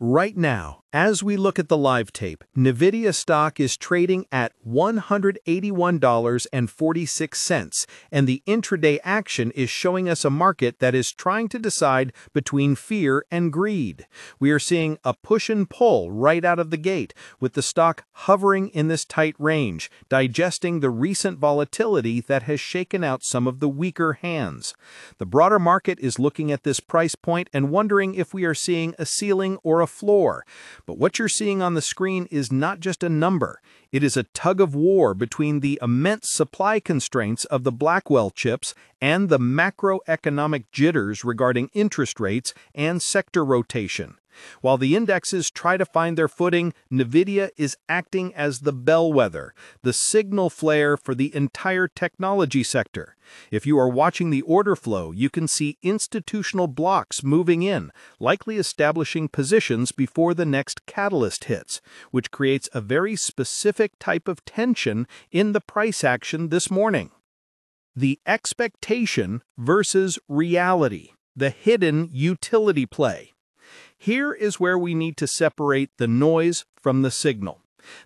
Right now, as we look at the live tape, NVIDIA stock is trading at $181.46, and the intraday action is showing us a market that is trying to decide between fear and greed. We are seeing a push and pull right out of the gate, with the stock hovering in this tight range, digesting the recent volatility that has shaken out some of the weaker hands. The broader market is looking at this price point and wondering if we are seeing a ceiling or a floor. But what you're seeing on the screen is not just a number. It is a tug of war between the immense supply constraints of the Blackwell chips and the macroeconomic jitters regarding interest rates and sector rotation. While the indexes try to find their footing, NVIDIA is acting as the bellwether, the signal flare for the entire technology sector. If you are watching the order flow, you can see institutional blocks moving in, likely establishing positions before the next catalyst hits, which creates a very specific type of tension in the price action this morning. The expectation versus reality, the hidden utility play. Here is where we need to separate the noise from the signal.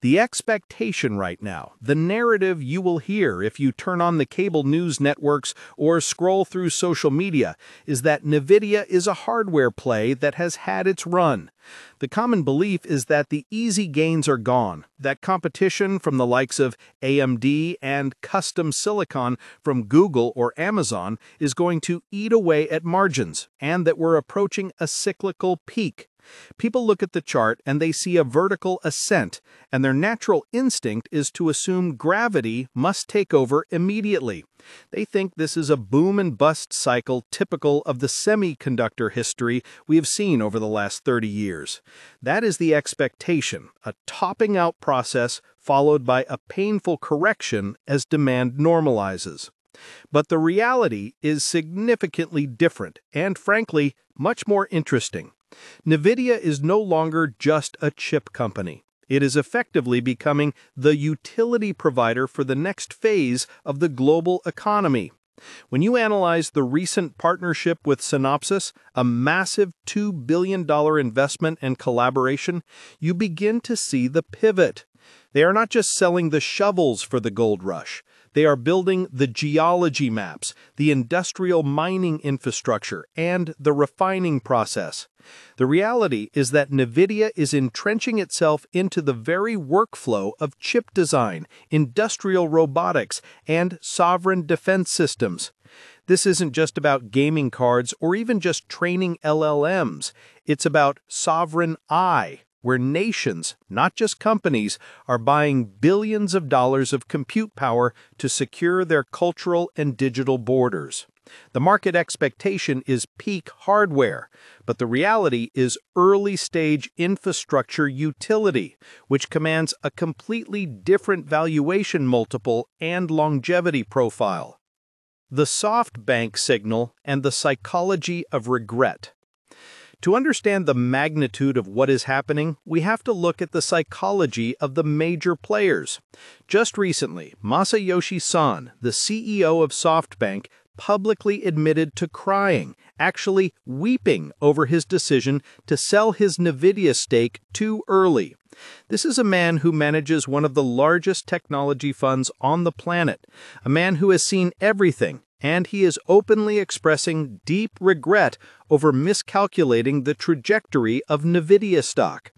The expectation right now, the narrative you will hear if you turn on the cable news networks or scroll through social media, is that NVIDIA is a hardware play that has had its run. The common belief is that the easy gains are gone, that competition from the likes of AMD and custom silicon from Google or Amazon is going to eat away at margins, and that we're approaching a cyclical peak. People look at the chart and they see a vertical ascent, and their natural instinct is to assume gravity must take over immediately. They think this is a boom and bust cycle typical of the semiconductor history we have seen over the last 30 years. That is the expectation, a topping out process followed by a painful correction as demand normalizes. But the reality is significantly different and, frankly, much more interesting. NVIDIA is no longer just a chip company. It is effectively becoming the utility provider for the next phase of the global economy. When you analyze the recent partnership with Synopsys, a massive $2 billion investment and collaboration, you begin to see the pivot. They are not just selling the shovels for the gold rush. They are building the geology maps, the industrial mining infrastructure, and the refining process. The reality is that NVIDIA is entrenching itself into the very workflow of chip design, industrial robotics, and sovereign defense systems. This isn't just about gaming cards or even just training LLMs. It's about sovereign AI, where nations, not just companies, are buying billions of dollars of compute power to secure their cultural and digital borders. The market expectation is peak hardware, but the reality is early stage infrastructure utility, which commands a completely different valuation multiple and longevity profile. The SoftBank signal and the psychology of regret. To understand the magnitude of what is happening, we have to look at the psychology of the major players. Just recently, Masayoshi Son, the CEO of SoftBank, publicly admitted to crying, actually weeping over his decision to sell his NVIDIA stake too early. This is a man who manages one of the largest technology funds on the planet, a man who has seen everything and he is openly expressing deep regret over miscalculating the trajectory of NVIDIA stock.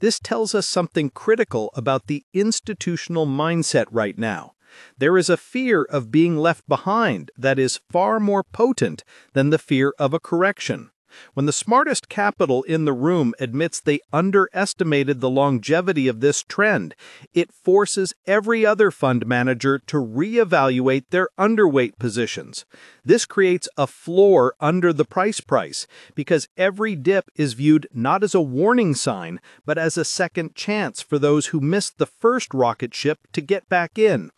This tells us something critical about the institutional mindset right now. There is a fear of being left behind that is far more potent than the fear of a correction. When the smartest capital in the room admits they underestimated the longevity of this trend, it forces every other fund manager to reevaluate their underweight positions. This creates a floor under the price price because every dip is viewed not as a warning sign, but as a second chance for those who missed the first rocket ship to get back in.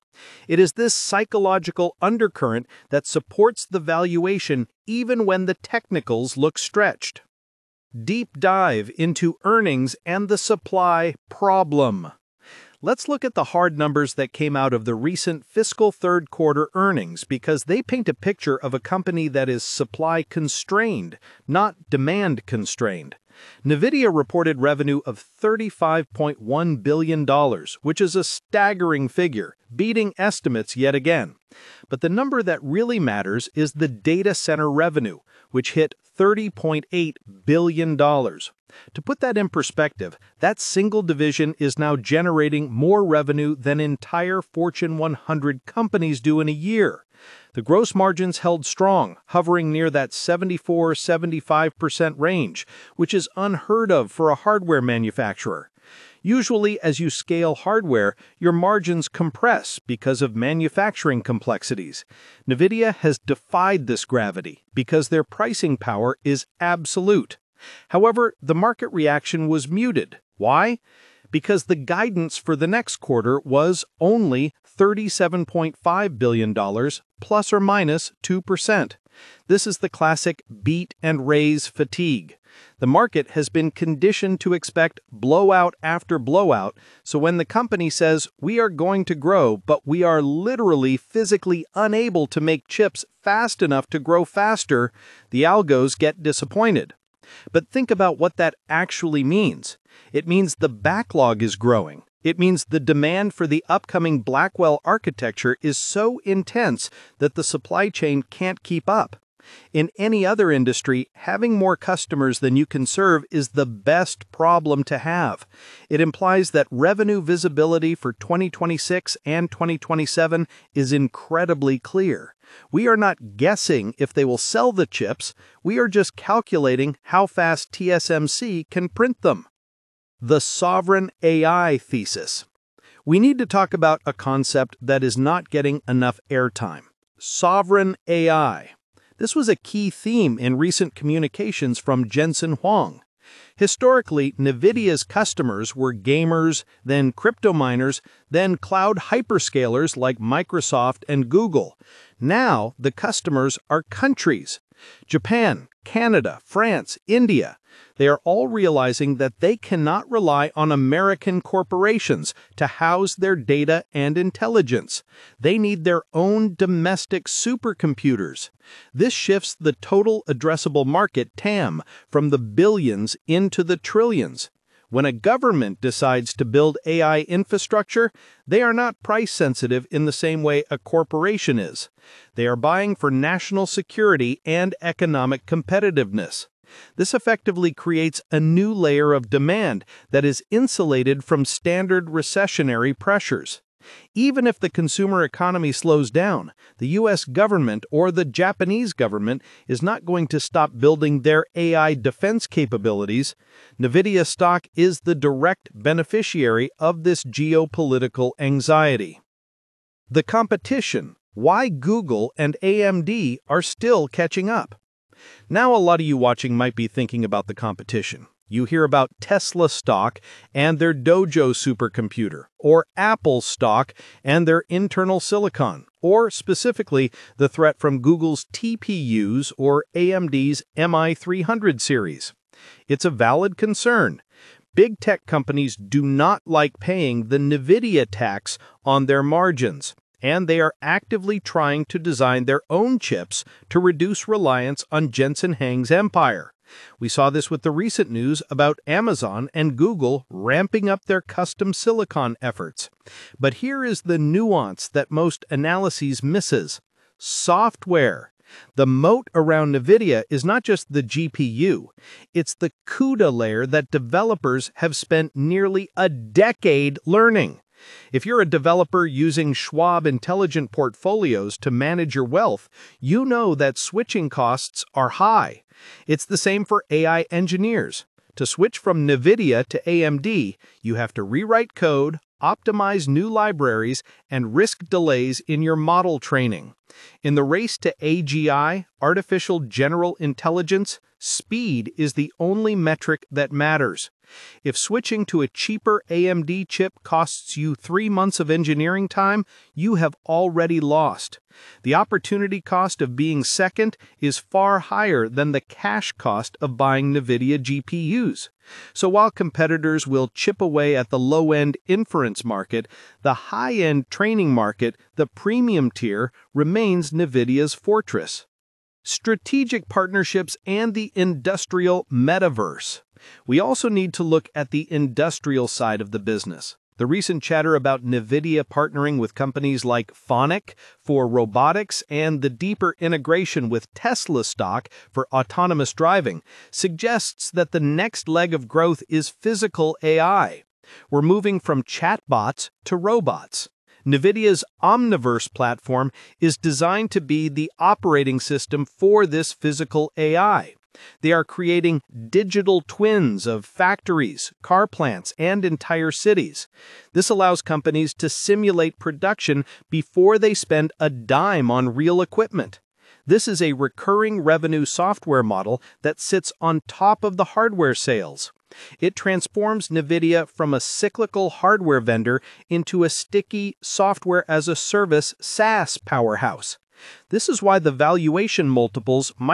It is this psychological undercurrent that supports the valuation even when the technicals look stretched. Deep dive into earnings and the supply problem. Let's look at the hard numbers that came out of the recent fiscal third quarter earnings because they paint a picture of a company that is supply constrained, not demand constrained. NVIDIA reported revenue of $35.1 billion, which is a staggering figure, beating estimates yet again. But the number that really matters is the data center revenue, which hit $30.8 billion. To put that in perspective, that single division is now generating more revenue than entire Fortune 100 companies do in a year. The gross margins held strong, hovering near that 74-75% range, which is unheard of for a hardware manufacturer. Usually, as you scale hardware, your margins compress because of manufacturing complexities. NVIDIA has defied this gravity because their pricing power is absolute. However, the market reaction was muted. Why? Because the guidance for the next quarter was only $37.5 billion, plus or minus 2%. This is the classic beat and raise fatigue. The market has been conditioned to expect blowout after blowout, so when the company says, we are going to grow, but we are literally physically unable to make chips fast enough to grow faster, the algos get disappointed. But think about what that actually means. It means the backlog is growing. It means the demand for the upcoming Blackwell architecture is so intense that the supply chain can't keep up. In any other industry, having more customers than you can serve is the best problem to have. It implies that revenue visibility for 2026 and 2027 is incredibly clear. We are not guessing if they will sell the chips, we are just calculating how fast TSMC can print them. The Sovereign AI Thesis We need to talk about a concept that is not getting enough airtime. Sovereign AI. This was a key theme in recent communications from Jensen Huang. Historically, NVIDIA's customers were gamers, then crypto miners, then cloud hyperscalers like Microsoft and Google. Now, the customers are countries. Japan, Canada, France, India. They are all realizing that they cannot rely on American corporations to house their data and intelligence. They need their own domestic supercomputers. This shifts the total addressable market TAM from the billions into the trillions. When a government decides to build AI infrastructure, they are not price sensitive in the same way a corporation is. They are buying for national security and economic competitiveness. This effectively creates a new layer of demand that is insulated from standard recessionary pressures. Even if the consumer economy slows down, the US government or the Japanese government is not going to stop building their AI defense capabilities. NVIDIA stock is the direct beneficiary of this geopolitical anxiety. The competition, why Google and AMD are still catching up. Now a lot of you watching might be thinking about the competition. You hear about Tesla stock and their Dojo supercomputer, or Apple stock and their internal silicon, or specifically the threat from Google's TPUs or AMD's MI300 series. It's a valid concern. Big tech companies do not like paying the NVIDIA tax on their margins, and they are actively trying to design their own chips to reduce reliance on Jensen Huang's empire. We saw this with the recent news about Amazon and Google ramping up their custom silicon efforts. But here is the nuance that most analyses misses. Software. The moat around NVIDIA is not just the GPU, it's the CUDA layer that developers have spent nearly a decade learning. If you're a developer using Schwab Intelligent Portfolios to manage your wealth, you know that switching costs are high. It's the same for AI engineers. To switch from NVIDIA to AMD, you have to rewrite code, optimize new libraries, and risk delays in your model training. In the race to AGI, artificial general intelligence, speed is the only metric that matters. If switching to a cheaper AMD chip costs you three months of engineering time, you have already lost. The opportunity cost of being second is far higher than the cash cost of buying NVIDIA GPUs. So while competitors will chip away at the low-end inference market, the high-end training market, the premium tier, remains NVIDIA's fortress strategic partnerships, and the industrial metaverse. We also need to look at the industrial side of the business. The recent chatter about NVIDIA partnering with companies like Fanuc for robotics and the deeper integration with Tesla stock for autonomous driving suggests that the next leg of growth is physical AI. We're moving from chatbots to robots. NVIDIA's Omniverse platform is designed to be the operating system for this physical AI. They are creating digital twins of factories, car plants, and entire cities. This allows companies to simulate production before they spend a dime on real equipment. This is a recurring revenue software model that sits on top of the hardware sales. It transforms NVIDIA from a cyclical hardware vendor into a sticky software as a service SaaS powerhouse. This is why the valuation multiples might